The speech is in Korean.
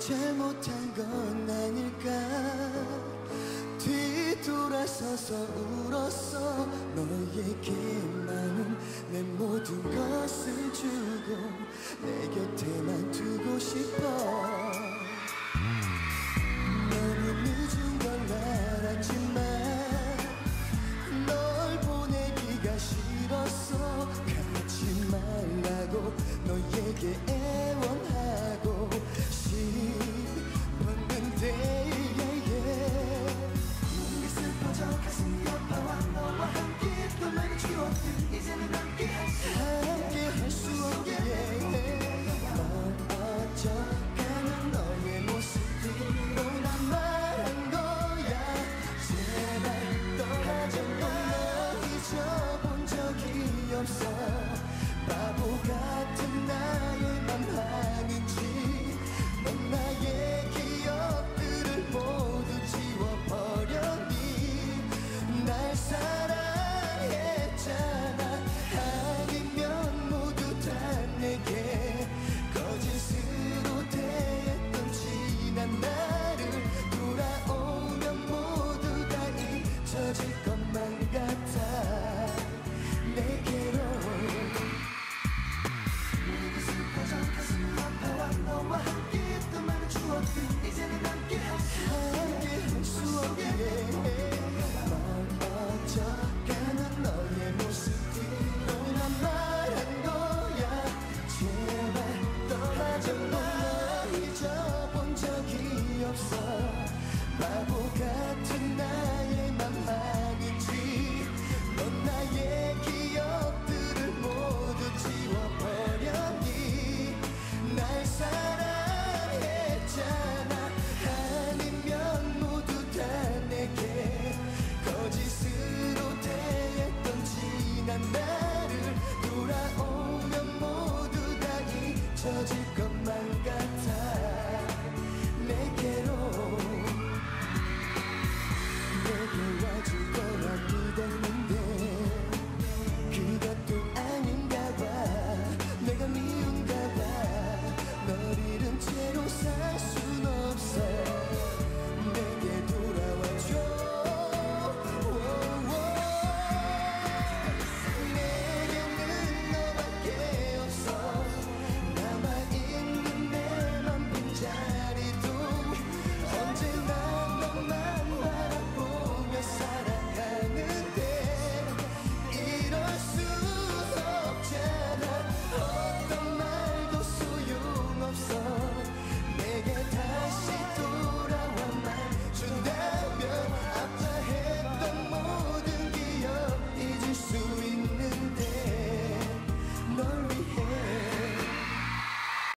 잘못한 건 아닐까? 뒤돌아서서 울었어. 너에게만은 내 모든 것을 주고 내 곁에만 두고 싶어. 번쩍한 여파와 너와 함께 널 내게 주었듯 이제는 함께 할수 함께 할수 없게